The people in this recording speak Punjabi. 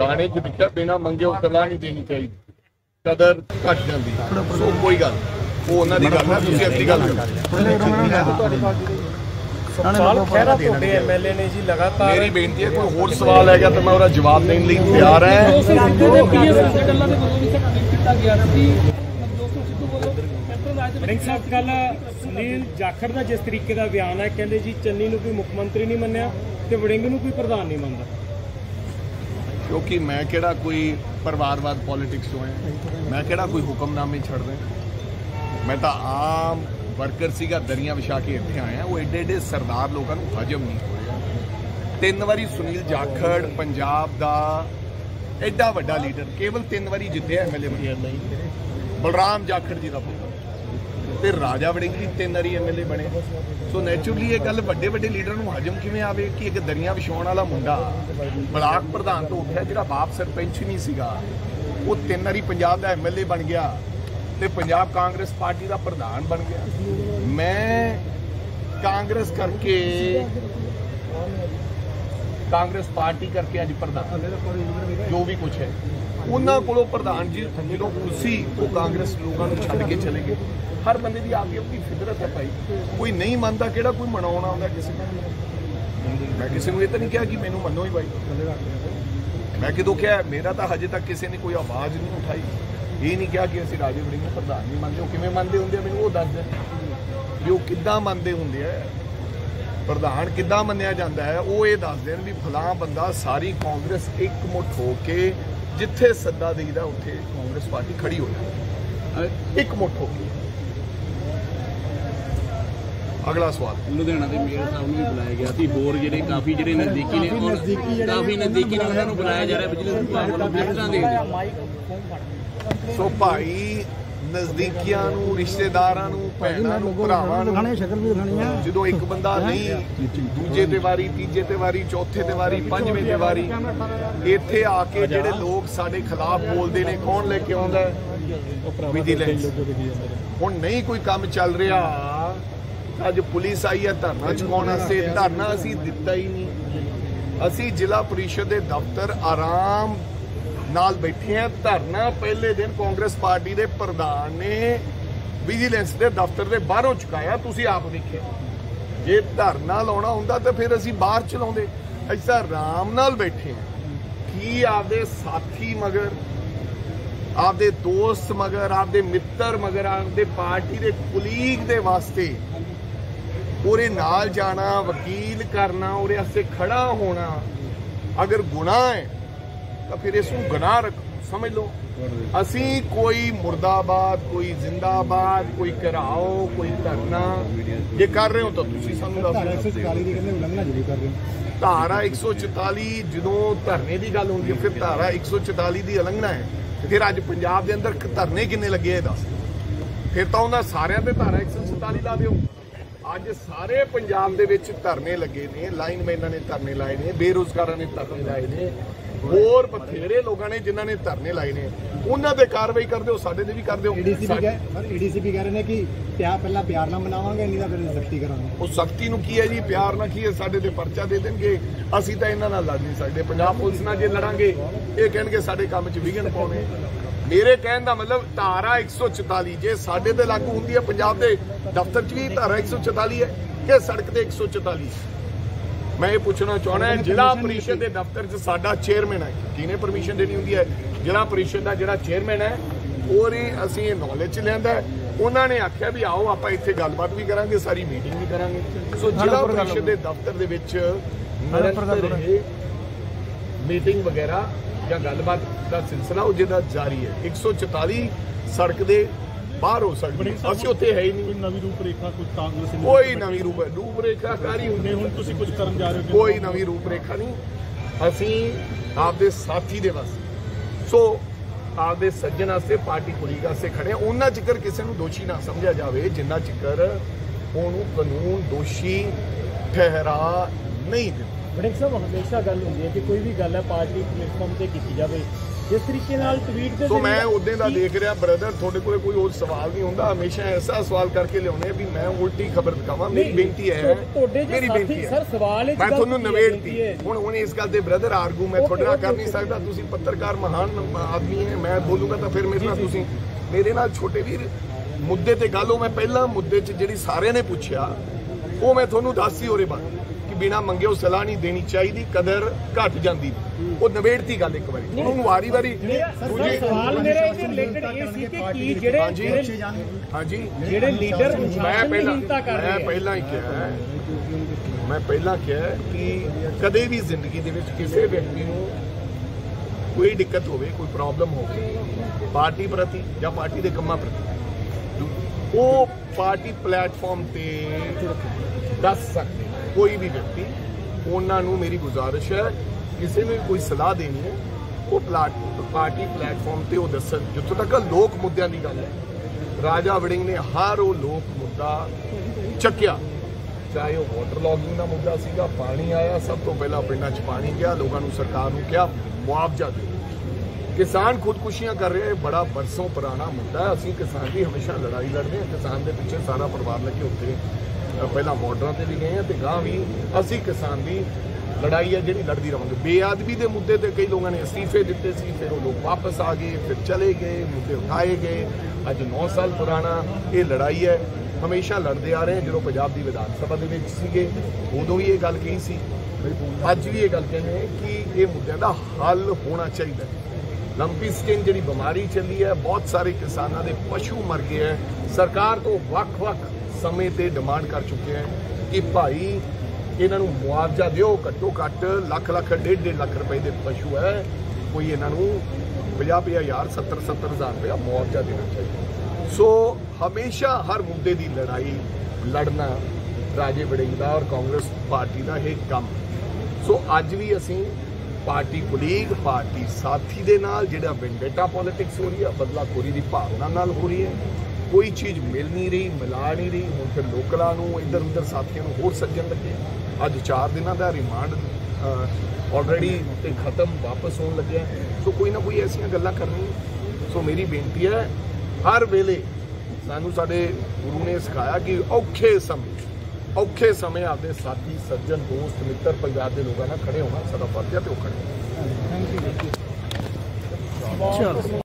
ਗਾਣੇ 'ਚ ਲਿਖਿਆ ਬਿਨਾ ਮੰਗੇ ਉਹ ਕਲਾ ਨਹੀਂ ਦੇਣੀ ਚਾਹੀਦੀ। ਕਦਰ ਘਟ ਜਾਂਦੀ। ਸੋ ਕੋਈ ਗੱਲ ਉਹ ਉਹਨਾਂ ਦੀ ਗੱਲ ਹੈ ਤੁਸੀਂ ਆਪਣੀ ਗੱਲ ਕਰੋ। ਸਵਾਲ ਖਹਿਰਾ ਤੁਹਾਡੇ ਐਮਐਲਏ ਨੇ ਜੀ ਲਗਾਤਾਰ ਮੇਰੀ ਬੇਨਤੀ ਹੈ ਕੋਈ ਹੋਰ ਸਵਾਲ ਹੈਗਾ ਤਾਂ ਮੈਂ ਉਹਦਾ ਜਵਾਬ ਦੇਣ ਲਈ ਤਿਆਰ ਹਾਂ। ਵਿੱਚ ਵੜਿੰਗ ਸਾਹਿਬ ਕੱਲ ਸੁਨੀਲ ਜਾਖੜ ਦਾ ਜਿਸ ਤਰੀਕੇ ਦਾ ਬਿਆਨ ਹੈ ਕਹਿੰਦੇ ਜੀ ਚੰਨੀ ਨੂੰ ਕੋਈ ਮੁੱਖ ਮੰਤਰੀ ਨਹੀਂ ਮੰਨਿਆ ਤੇ ਵੜਿੰਗ ਨੂੰ ਕੋਈ ਪ੍ਰਧਾਨ ਨਹੀਂ ਮੰਨਦਾ। ਕਿਉਂਕਿ ਮੈਂ ਕਿਹੜਾ ਕੋਈ ਪਰਿਵਾਰਵਾਦ ਪੋਲਿਟਿਕਸ ਤੋਂ ਹੈ ਮੈਂ ਕਿਹੜਾ ਕੋਈ ਹੁਕਮਨਾਮੇ ਛੱਡ ਰਿਹਾ। ਮੈਂ ਤਾਂ ਆਮ ਵਰਕਰ ਸੀਗਾ ਦਰੀਆਂ ਵਿਛਾ ਕੇ ਇੱਥੇ ਆਇਆ। ਉਹ ਏਡੇ ਏਡੇ ਸਰਦਾਰ ਲੋਕਾਂ ਨੂੰ ਹਜਮ ਨਹੀਂ ਹੋ ਰਿਹਾ। ਤਿੰਨ ਵਾਰੀ ਸੁਨੀਲ ਜਾਖੜ ਪੰਜਾਬ ਦਾ ਐਡਾ ਵੱਡਾ ਲੀਡਰ ਕੇਵਲ ਤਿੰਨ ਵਾਰੀ ਜਿੱਤਿਆ ਐਮਐਲਏ ਬਣਿਆ ਨਹੀਂ। ਬਲਰਾਮ ਜਾਖੜ ਜੀ ਦਾ ਤੇ ਰਾਜਾ ਵੜਿੰਗ ਵੀ ਤਿੰਨ ਵਾਰੀ ਐਮਐਲਏ ਬਣੇ। ਸੋ ਨੇਚਰਲੀ ਇਹ ਗੱਲ ਵੱਡੇ ਵੱਡੇ ਲੀਡਰ ਨੂੰ ਹਜਮ ਕਿਵੇਂ ਆਵੇ ਕਿ ਇੱਕ ਦਰੀਆਂ ਵਿਛਾਉਣ ਵਾਲਾ ਮੁੰਡਾ ਬਲਾਕ ਪ੍ਰਧਾਨ ਤੋਂ ਉੱਠਿਆ ਜਿਹੜਾ ਬਾਪ ਸਰਪੰਚ ਨਹੀਂ ਸੀਗਾ, ਉਹ ਤਿੰਨ ਵਾਰੀ ਪੰਜਾਬ ਦਾ ਐਮਐਲਏ ਬਣ ਗਿਆ ਤੇ ਪੰਜਾਬ ਕਾਂਗਰਸ ਪਾਰਟੀ ਦਾ ਪ੍ਰਧਾਨ ਬਣ ਗਿਆ। ਮੈਂ ਕਾਂਗਰਸ ਕਰਕੇ ਕਾਂਗਰਸ ਪਾਰਟੀ ਕਰਕੇ ਅੱਜ ਪ੍ਰਧਾਨ ਜੋ ਵੀ ਕੁਝ ਹੈ। ਉਹਨਾਂ ਕੋਲੋਂ ਪ੍ਰਧਾਨ ਜੀ ਜਦੋਂ ਖੁਸ਼ੀ ਉਹ ਕਾਂਗਰਸ ਲੋਕਾਂ ਨੂੰ ਛੱਡ ਕੇ ਚਲੇ ਗਏ। ਹਰ ਬੰਦੇ ਦੀ ਆਪਣੀ ਆਪਣੀ ਫਿਤਰਤ ਹੈ ਭਾਈ। ਕੋਈ ਨਹੀਂ ਮੰਨਦਾ ਕਿਹੜਾ ਕੋਈ ਮਨਾਉਣਾ ਆਉਂਦਾ ਕਿਸੇ ਨੂੰ। ਮੈਂ ਕਿਸੇ ਨੂੰ ਇਹ ਤਾਂ ਨਹੀਂ ਕਿਹਾ ਕਿ ਮੈਨੂੰ ਮੰਨੋ ਹੀ ਭਾਈ। ਮੈਂ ਕਿਦੋਂ ਕਿਹਾ, ਮੇਰਾ ਤਾਂ ਹਜੇ ਤੱਕ ਕਿਸੇ ਨੇ ਕੋਈ ਆਵਾਜ਼ ਨਹੀਂ ਉਠਾਈ। ਇਹ ਨਹੀਂ ਕਿਹਾ ਕਿ ਅਸੀਂ ਰਾਜੇ ਵੜਿੰਗ ਨੂੰ ਪ੍ਰਧਾਨ ਨਹੀਂ ਮੰਨਦੇ। ਉਹ ਕਿਵੇਂ ਮੰਨਦੇ ਹੁੰਦੇ ਮੈਨੂੰ ਉਹ ਦੱਸ ਦੇ। ਵੀ ਉਹ ਕਿੱਦਾਂ ਮੰਨਦੇ ਹੁੰਦੇ ਆ। ਪ੍ਰਧਾਨ ਕਿੱਦਾਂ ਮੰਨਿਆ ਜਾਂਦਾ ਹੈ? ਉਹ ਇਹ ਦੱਸ ਦੇਣ ਵੀ ਫਲਾਂ ਬੰਦਾ ਸਾਰੀ ਕਾਂਗਰਸ ਇੱਕ ਮੁੱਠ ਹੋ ਕੇ ਜਿੱਥੇ ਸੱਦਾ ਦੇਈਦਾ ਉੱਥੇ ਕਾਂਗਰਸ ਪਾਰਟੀ ਖੜੀ ਹੋ ਜਾਂਦੀ ਹੈ। ਇੱਕ ਮੁੱਠ ਹੋ ਕੇ। ਅਗਲਾ ਸਵਾਲ। ਲੁਧਿਆਣਾ ਦੇ ਮੇਅਰ ਸਾਹਿਬ ਨੂੰ ਵੀ ਬੁਲਾਇਆ ਗਿਆ ਸੀ। ਹੋਰ ਜਿਹੜੇ ਕਾਫੀ ਜਿਹੜੇ ਨਜ਼ਦੀਕੀ ਨੇ ਔਰ ਕਾਫੀ ਨਜ਼ਦੀਕੀ ਨੇ ਉਹਨਾਂ ਨੂੰ ਬੁਲਾਇਆ ਜਾ ਰਿਹਾ। ਬਿਜਲੀ ਵਿਭਾਗ ਵੱਲੋਂ ਕਿਸ ਦੇ ਸੋ ਭਾਈ ਨਜ਼ਦੀਕੀਆਂ ਨੂੰ ਰਿਸ਼ਤੇਦਾਰਾਂ ਨੂੰ ਭੈਣਾਂ ਨੂੰ ਭਰਾਵਾਂ ਨੂੰ ਸ਼ਕਲ ਵੀ ਦਿਖਾਣੀ ਆ। ਜਦੋਂ ਇੱਕ ਬੰਦਾ ਨਹੀਂ ਦੂਜੇ ਤੇ ਵਾਰੀ ਤੀਜੇ ਤੇ ਵਾਰੀ ਚੌਥੇ ਤੇ ਵਾਰੀ ਪੰਜਵੇਂ ਤੇ ਵਾਰੀ ਇੱਥੇ ਆ ਕੇ ਜਿਹੜੇ ਲੋਕ ਸਾਡੇ ਖਿਲਾਫ ਬੋਲਦੇ ਨੇ ਕੌਣ ਲੈ ਕੇ ਆਉਂਦਾ? ਵਿਜੀਲੈਂਸ। ਹੁਣ ਨਹੀਂ ਕੋਈ ਕੰਮ ਚੱਲ ਰਿਹਾ। ਅੱਜ ਪੁਲਿਸ ਆਈ ਹੈ ਧਰਨਾ ਚੁਕਾਉਣ ਵਾਸਤੇ। ਧਰਨਾ ਅਸੀਂ ਦਿੱਤਾ ਹੀ ਨਹੀਂ। ਅਸੀਂ ਜ਼ਿਲ੍ਹਾ ਪਰਿਸ਼ਦ ਦੇ ਦਫ਼ਤਰ ਆਰਾਮ ਨਾਲ ਬੈਠੇ ਆ। ਧਰਨਾ ਪਹਿਲੇ ਦਿਨ ਕਾਂਗਰਸ ਪਾਰਟੀ ਦੇ ਪ੍ਰਧਾਨ ਨੇ ਵਿਜੀਲੈਂਸ ਦੇ ਦਫ਼ਤਰ ਦੇ ਬਾਹਰੋਂ ਚੁਕਾਇਆ। ਤੁਸੀਂ ਆਪ ਵੇਖਿਆ। ਜੇ ਧਰਨਾ ਲਾਉਣਾ ਹੁੰਦਾ ਤਾਂ ਫਿਰ ਅਸੀਂ ਬਾਹਰ ਚਲਾਉਂਦੇ। ਅਸੀਂ ਆਰਾਮ ਨਾਲ ਬੈਠੇ ਆ। ਕੀ ਆਪਦੇ ਸਾਥੀ ਮਗਰ, ਆਪਦੇ ਦੋਸਤ ਮਗਰ, ਆਪਦੇ ਮਿੱਤਰ ਮਗਰ, ਆਪਦੇ ਪਾਰਟੀ ਦੇ ਕੁਲੀਗ ਦੇ ਵਾਸਤੇ ਉਹਦੇ ਨਾਲ ਜਾਣਾ, ਵਕੀਲ ਕਰਨਾ ਉਹਦੇ ਵਾਸਤੇ ਖੜਾ ਹੋਣਾ ਅਗਰ ਗੁਨਾਹ ਹੈ ਤਾਂ ਫਿਰ ਇਸ ਨੂੰ ਗੁਨਾਹ ਰੱਖ ਸਮਝ ਲਓ। ਅਸੀਂ ਕੋਈ ਮੁਰਦਾਬਾਦ ਕੋਈ ਜ਼ਿੰਦਾਬਾਦ ਕੋਈ ਘਰਾਓ ਕੋਈ ਧਰਨਾ ਜੇ ਕਰ ਰਹੇ ਹੋ ਤਾਂ ਤੁਸੀਂ ਸਾਨੂੰ ਦੱਸ ਦਿਓ 140 ਦੀ ਕਹਿੰਦੇ ਉਲੰਘਣਾ ਜ਼ਰੂਰ ਕਰ ਰਹੇ ਹੋ। ਧਾਰਾ 144 ਜਦੋਂ ਧਰਨੇ ਦੀ ਗੱਲ ਹੁੰਦੀ ਹੈ ਫਿਰ ਧਾਰਾ 144 ਦੀ ਉਲੰਘਣਾ ਹੈ। ਫਿਰ ਅੱਜ ਪੰਜਾਬ ਦੇ ਅੰਦਰ ਧਰਨੇ ਕਿੰਨੇ ਲੱਗੇ ਇਹ ਦੱਸ ਫਿਰ ਤਾਂ ਉਹਨਾਂ ਸਾਰਿਆਂ ਤੇ ਧਾਰਾ 144 ਲਾ ਦਿਓ। ਅੱਜ ਸਾਰੇ ਪੰਜਾਬ ਦੇ ਵਿੱਚ ਧਰਨੇ ਲੱਗੇ ਨੇ ਲਾਈਨਮੈਨਾਂ ਨੇ ਧਰਨੇ ਲਾਏ ਨੇ ਬੇਰੋਜ਼ਗਾਰਾਂ ਨੇ ਧਰਨੇ ਲਾਏ ਨੇ। ਹੋਰ ਬਥੇਰੇ ਲੋਕਾਂ ਨੇ ਜਿਨ੍ਹਾਂ ਨੇ ਧਰਨੇ ਲਾਏ ਨੇ ਉਹਨਾਂ ਤੇ ਕਾਰਵਾਈ ਕਰ ਦਿਓ ਸਾਡੇ ਤੇ ਵੀ ਕਰ ਦਿਓ। ਏਡੀਸੀਪੀ ਕਹੇ ਸਰ ਏਡੀਸੀਪੀ ਕਹਿ ਰਹੇ ਨੇ ਕਿ ਪਿਆਰ ਪਹਿਲਾਂ ਪਿਆਰ ਨਾਲ ਮਨਾਵਾਂਗੇ ਨਹੀਂ ਤਾਂ ਫਿਰ ਸਖਤੀ ਕਰਾਂਗੇ। ਉਹ ਸਖਤੀ ਨੂੰ ਕੀ ਹੈ ਜੀ? ਪਿਆਰ ਨਾਲ ਕੀ ਹੈ? ਸਾਡੇ ਤੇ ਪਰਚਾ ਦੇ ਦੇਣਗੇ। ਅਸੀਂ ਤਾਂ ਇਹਨਾਂ ਨਾਲ ਲੜ ਨਹੀਂ ਸਕਦੇ। ਪੰਜਾਬ ਪੁਲਿਸ ਨਾਲ ਜੇ ਲੜਾਂਗੇ ਇਹ ਕਹਿਣਗੇ ਸਾਡੇ ਕੰਮ 'ਚ ਵਿਘਨ ਪਾਉਣੇ। ਮੇਰੇ ਕਹਿਣ ਦਾ ਮਤਲਬ ਧਾਰਾ 144 ਜੇ ਸਾਡੇ ਤੇ ਲਾਗੂ ਹੁੰਦੀ ਹੈ ਪੰਜਾਬ ਦੇ ਦਫ਼ਤਰ 'ਚ ਵੀ ਧਾਰਾ 144 ਹੈ ਕਿ ਸੜਕ ਤੇ 144 ਮੈਂ ਇਹ ਪੁੱਛਣਾ ਚਾਹਣਾ ਹੈ ਜ਼ਿਲ੍ਹਾ ਪਰਿਸ਼ਦ ਦੇ ਦਫ਼ਤਰ 'ਚ ਸਾਡਾ ਚੇਅਰਮੈਨ ਹੈ। ਕਿਹਨੇ ਪਰਮਿਸ਼ਨ ਦੇਣੀ ਹੁੰਦੀ ਹੈ? ਜ਼ਿਲ੍ਹਾ ਪਰਿਸ਼ਦ ਦਾ ਜਿਹੜਾ ਚੇਅਰਮੈਨ ਹੈ ਉਹਨੇ ਅਸੀਂ ਇਹ ਨੌਲੇਜ 'ਚ ਲਿਆਂਦਾ ਹੈ। ਉਹਨਾਂ ਨੇ ਆਖਿਆ ਵੀ ਆਓ ਆਪਾਂ ਇੱਥੇ ਗੱਲਬਾਤ ਵੀ ਕਰਾਂਗੇ ਸਾਰੀ ਮੀਟਿੰਗ ਵੀ ਕਰਾਂਗੇ। ਸੋ ਜ਼ਿਲ੍ਹਾ ਪਰਿਸ਼ਦ ਦੇ ਦਫ਼ਤਰ ਦੇ ਵਿੱਚ ਨਿਰੰਤਰ ਇਹ ਮੀਟਿੰਗ ਵਗੈਰਾ ਜਾਂ ਗੱਲਬਾਤ ਦਾ ਸਿਲਸਿਲਾ ਉਹ ਜਿਹਦਾ ਜਾਰੀ ਹੈ। 144 ਸੜਕ ਦੇ ਬਾਹਰ ਹੋ ਸਕਦੀ। ਅਸੀਂ ਉੱਥੇ ਹੈ ਹੀ ਨਹੀਂ। ਨਵੀਂ ਰੂਪਰੇਖਾ ਕੁਝ ਕਾਂਗਰਸ ਨੇ ਕੋਈ ਨਵੀਂ ਰੂਪ ਰੂਪਰੇਖਾ ਕਾਰੀ ਹੁੰਦੀ। ਹੁਣ ਤੁਸੀਂ ਕੁਝ ਕਰਨ ਜਾ ਰਹੇ ਹੋ ਕੋਈ ਨਵੀਂ ਰੂਪਰੇਖਾ ਨਹੀਂ। ਅਸੀਂ ਆਪਦੇ ਸਾਥੀ ਦੇ ਵਾਸਤੇ। ਸੋ ਆਪਦੇ ਸੱਜਣ ਵਾਸਤੇ ਪਾਰਟੀ ਕੁਲੀਗ ਵਾਸਤੇ ਖੜੇ। ਉਹਨਾਂ ਚਿਕਰ ਕਿਸੇ ਨੂੰ ਦੋਸ਼ੀ ਨਾ ਸਮਝਿਆ ਜਾਵੇ। ਜਿੰਨਾ ਚਿਕਰ ਉਹਨੂੰ ਕਾਨੂੰਨ ਦੋਸ਼ੀ ਠਹਿਰਾ ਨਹੀਂ ਦਿੰਦੇ ਵੜਿੰਗ ਸਾਹਿਬ ਹਮੇਸ਼ਾ ਗੱਲ ਹੁੰਦੀ ਹੈ ਕਿ ਕੋਈ ਵੀ ਗੱਲ ਹੈ ਪਾਰਟੀ ਪਲੇਟਫਾਰਮ ਤੇ ਕੀਤੀ ਜਾਵੇ। ਜਿਸ ਤਰੀਕੇ ਨਾਲ ਟਵੀਟ ਦੇ ਸੋ ਮੈਂ ਉਹਦੇ ਦਾ ਦੇਖ ਰਿਹਾ ਬ੍ਰਦਰ ਤੁਹਾਡੇ ਕੋਲੇ ਕੋਈ ਹੋਰ ਸਵਾਲ ਨਹੀਂ ਹੁੰਦਾ। ਹਮੇਸ਼ਾ ਐਸਾ ਸਵਾਲ ਕਰਕੇ ਲਿਆਉਣੇ ਵੀ ਮੈਂ ਉਲਟੀ ਖਬਰ ਦਿਖਾਵਾਂ। ਮੇਰੀ ਬੇਨਤੀ ਹੈ ਮੇਰੀ ਬੇਨਤੀ ਹੈ। ਸਰ, ਸਵਾਲ ਇੱਕ ਮੈਂ ਤੁਹਾਨੂੰ ਹੈ, ਨਵੇੜਤੀ ਹੈ। ਹੁਣ ਹੁਣ ਇਸ ਗੱਲ ਦੇ ਬ੍ਰਦਰ ਆਰਗੂ ਮੈਂ ਤੁਹਾਡੇ ਨਾਲ ਕਰ ਨਹੀਂ. ਸਕਦਾ। ਤੁਸੀਂ ਪੱਤਰਕਾਰ ਮਹਾਨ ਆਦਮੀ ਹੈ। ਮੈਂ ਬੋਲੂਗਾ ਤਾਂ ਫਿਰ ਮੇਰੇ ਨਾਲ ਤੁਸੀਂ ਮੇਰੇ ਨਾਲ ਛੋਟੇ ਵੀਰ ਮੁੱਦੇ ਤੇ ਗੱਲ ਉਹ ਮੈਂ ਪਹਿਲਾਂ ਮੁੱਦੇ 'ਚ ਜਿਹੜੀ ਸਾਰਿਆਂ ਨੇ ਪੁੱਛਿਆ ਉਹ ਮੈਂ ਤੁਹਾਨੂੰ ਦੱਸੀ ਉਹਦੇ ਬਾਰੇ ਕਿ ਬਿਨਾ ਮੰਗੇ ਉਹ ਸਲਾਹ ਨਹੀਂ ਦੇਣੀ ਚਾਹੀਦੀ ਕਦਰ ਘਟ ਜਾਂਦੀ ਉਹ ਨਵੇੜਤੀ ਗੱਲ ਇੱਕ ਵਾਰੀ ਉਹਨੂੰ ਵਾਰੀ ਵਾਰੀ ਸਵਾਲ ਮੇਰਾ ਇਹਦੇ ਰਿਲੇਟਡ ਇਹ ਸੀ ਕਿ ਕੀ ਜਿਹੜੇ ਹਾਂਜੀ। ਜਿਹੜੇ ਲੀਡਰ ਮੈਂ ਪਹਿਲਾਂ ਮੈਂ ਪਹਿਲਾਂ ਹੀ ਕਿਹਾ ਮੈਂ ਪਹਿਲਾਂ ਕਿਹਾ ਕਿ ਕਦੇ ਵੀ ਜ਼ਿੰਦਗੀ ਦੇ ਵਿੱਚ ਕਿਸੇ ਵਿਅਕਤੀ ਨੂੰ ਕੋਈ ਦਿੱਕਤ ਹੋਵੇ ਕੋਈ ਪ੍ਰੋਬਲਮ ਹੋਵੇ ਪਾਰਟੀ ਪ੍ਰਤੀ ਜਾਂ ਪਾਰਟੀ ਦੇ ਕੰਮਾਂ ਪ੍ਰਤੀ ਉਹ ਪਾਰਟੀ ਪਲੇਟਫਾਰਮ ਤੇ ਦੱਸ ਸਕਦੇ ਕੋਈ ਵੀ ਵਿਅਕਤੀ, ਉਹਨਾਂ ਨੂੰ ਮੇਰੀ ਗੁਜ਼ਾਰਿਸ਼ ਹੈ, ਕਿਸੇ ਨੂੰ ਵੀ ਕੋਈ ਸਲਾਹ ਦੇਣੀ ਹੈ, ਉਹ ਪਲਾਟ ਪਾਰਟੀ ਪਲੇਟਫਾਰਮ ਤੇ ਉਹ ਦੱਸਣ। ਜਿੱਥੋਂ ਤੱਕ ਲੋਕ ਮੁੱਦਿਆਂ ਦੀ ਗੱਲ ਹੈ। ਰਾਜਾ ਵੜਿੰਗ ਨੇ ਹਰ ਉਹ ਲੋਕ ਮੁੱਦਾ ਚੱਕਿਆ। ਚਾਹੇ ਉਹ ਵਾਟਰ ਲੌਗਿੰਗ ਦਾ ਮੁੱਦਾ ਸੀਗਾ, ਪਾਣੀ ਆਇਆ, ਸਭ ਤੋਂ ਪਹਿਲਾਂ ਪਿੰਡਾਂ 'ਚ ਪਾਣੀ ਗਿਆ, ਲੋਕਾਂ ਨੂੰ ਸਰਕਾਰ ਨੂੰ ਕਿਹਾ, ਮੁਆਵਜ਼ਾ ਦਿਓ। ਕਿਸਾਨ ਖੁਦਕੁਸ਼ੀਆਂ ਕਰ ਰਿਹਾ, ਇਹ ਬੜਾ ਬਰਸੋਂ ਪੁਰਾਣਾ ਮੁੱਦਾ ਹੈ। ਅਸੀਂ ਕਿਸਾਨ ਦੀ ਹਮੇਸ਼ਾ ਲੜਾਈ ਲੜਦੇ ਹਾਂ। ਕਿਸਾਨ ਦੇ ਪਿੱਛੇ ਸਾਰਾ ਪਰਿਵਾਰ ਲੱਗੇ ਉੱਤੇ ਪਹਿਲਾਂ ਬਾਰਡਰਾਂ ਤੇ ਵੀ ਗਏ ਹਾਂ ਤੇ ਗਾਂ ਵੀ। ਅਸੀਂ ਕਿਸਾਨ ਦੀ ਲੜਾਈ ਹੈ, ਜਿਹੜੀ ਲੜਦੀ ਰਹਾਂਗੇ ਬੇਆਦਬੀ ਦੇ ਮੁੱਦੇ ਤੇ ਕਈ ਲੋਕਾਂ ਨੇ ਅਸਤੀਫੇ ਦਿੱਤੇ ਸੀ, ਫਿਰ ਉਹ ਲੋਕ ਵਾਪਸ ਆ ਗਏ, ਫਿਰ ਚਲੇ ਗਏ, ਮੁੱਦੇ ਉਠਾਏ ਗਏ। ਅੱਜ 9 ਸਾਲ ਪੁਰਾਣਾ ਇਹ ਲੜਾਈ ਹੈ। ਹਮੇਸ਼ਾ ਲੜਦੇ ਆ ਰਹੇ ਹਾਂ, ਜਦੋਂ ਪੰਜਾਬ ਦੀ ਵਿਧਾਨ ਸਭਾ ਦੇ ਵਿੱਚ ਸੀਗੇ। ਉਦੋਂ ਵੀ ਇਹ ਗੱਲ ਕਹੀ ਸੀ। ਅੱਜ ਵੀ ਇਹ ਗੱਲ ਕਹਿੰਦੇ ਕਿ ਇਹ ਮੁੱਦਿਆਂ ਦਾ ਹੱਲ ਹੋਣਾ ਚਾਹੀਦਾ ਲੰਪੀ ਸਕਿਨ ਜਿਹੜੀ ਬਿਮਾਰੀ ਚੱਲੀ ਹੈ, ਬਹੁਤ ਸਾਰੇ ਕਿਸਾਨਾਂ ਦੇ ਪਸ਼ੂ ਮਰ ਗਏ ਹੈ। ਸਰਕਾਰ ਤੋਂ ਵੱਖ-ਵੱਖ ਸਮੇਂ ਤੇ ਡਿਮਾਂਡ ਕਰ ਚੁੱਕੇ ਹੈ ਕਿ ਭਾਈ ਇਹਨਾਂ ਨੂੰ ਮੁਆਵਜ਼ਾ ਦਿਓ ਘੱਟੋ ਘੱਟ ਲੱਖ ਲੱਖ, ਡੇਢ ਡੇਢ ਲੱਖ ਰੁਪਏ ਦੇ ਪਸ਼ੂ ਹੈ। ਕੋਈ ਇਹਨਾਂ ਨੂੰ 50 ਹਜ਼ਾਰ 70 70 ਹਜ਼ਾਰ ਰੁਪਏ ਮੁਆਵਜ਼ਾ ਦੇਣਾ ਚਾਹੀਦਾ ਸੋ ਹਮੇਸ਼ਾ ਹਰ ਮੁੱਦੇ ਦੀ ਲੜਾਈ ਲੜਨਾ ਰਾਜੇ ਵੜਿੰਗ ਦਾ ਔਰ ਕਾਂਗਰਸ ਪਾਰਟੀ ਦਾ ਇਹ ਕੰਮ। ਸੋ ਅੱਜ ਵੀ ਅਸੀਂ ਪਾਰਟੀ ਕੁਲੀਗ ਪਾਰਟੀ ਸਾਥੀ ਦੇ ਨਾਲ ਜਿਹੜਾ ਵੈਂਡੇਟਾ ਪੋਲਿਟਿਕਸ ਹੋ ਰਹੀ ਹੈ ਬਦਲਾਖੋਰੀ ਦੀ ਭਾਵਨਾ ਨਾਲ ਹੋ ਰਹੀ ਹੈ। ਕੋਈ ਚੀਜ਼ ਮਿਲ ਨਹੀਂ ਰਹੀ, ਮਿਲਾ ਨਹੀਂ ਰਹੀ। ਹੁਣ ਫਿਰ ਲੋਕਲਾਂ ਨੂੰ ਇੱਧਰ ਉੱਧਰ ਸਾਥੀਆਂ ਨੂੰ ਹੋਰ ਸੱਜਣ ਲੱਗੇ। ਅੱਜ 4 ਦਿਨਾਂ ਦਾ ਰਿਮਾਂਡ ਆਲਰੇਡੀ ਤੇ ਖਤਮ ਵਾਪਸ ਹੋਣ ਲੱਗਿਆ। ਸੋ ਕੋਈ ਨਾ ਕੋਈ ਐਸੀਆਂ ਗੱਲਾਂ ਕਰਨੀਆਂ। ਸੋ ਮੇਰੀ ਬੇਨਤੀ ਹੈ, ਹਰ ਵੇਲੇ ਸਾਨੂੰ ਸਾਡੇ ਗੁਰੂ ਨੇ ਸਿਖਾਇਆ ਕਿ ਔਖੇ ਸਮੇਂ ਔਖੇ ਸਮੇਂ ਆਪਦੇ ਸਾਥੀ ਸੱਜਣ ਦੋਸਤ ਮਿੱਤਰ ਪੰਜਾਬ ਦੇ ਲੋਕਾਂ ਨਾਲ ਖੜੇ ਹੋਣਾ ਸਾਡਾ ਫਰਜ਼ ਹੈ ਤੇ ਉਹ ਖੜੇ ਹੋਣ।